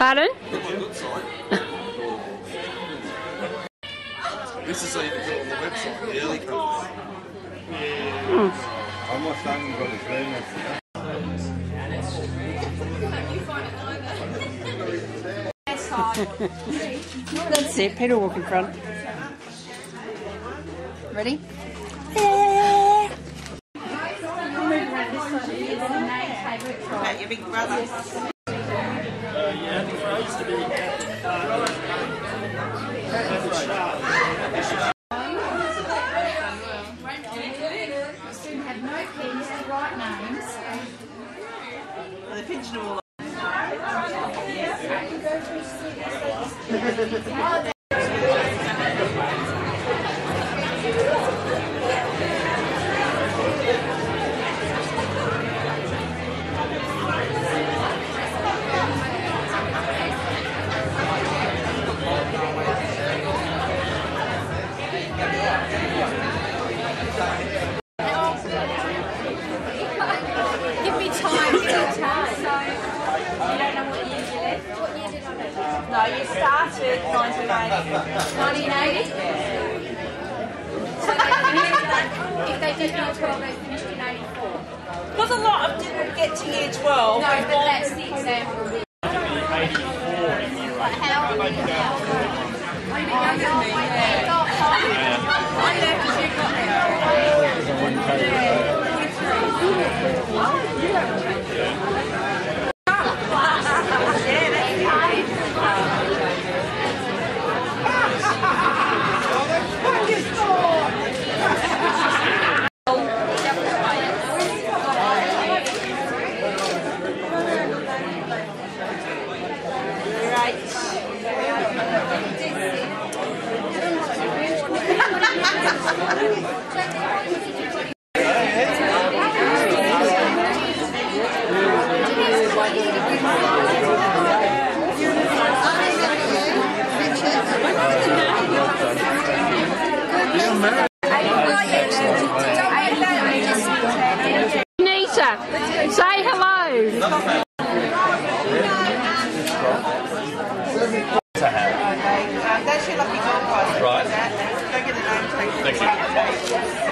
Pardon? This is so you can put it on the website, the early colours. I'm not saying you've got to clean it. That's it. Peter walk in front. Ready? About your big brother. Have no keys to names. They're pinching them all Give No, you started 1980. 1980? So they finished, if they did year 12, they finished in 84. Because a lot of didn't get to year 12. No, but that's the example. But how old are you now? Oh, you're younger than me. Yeah. Got five. I know because you got there. Nita, say hello. That's your lucky. Right. Thank you.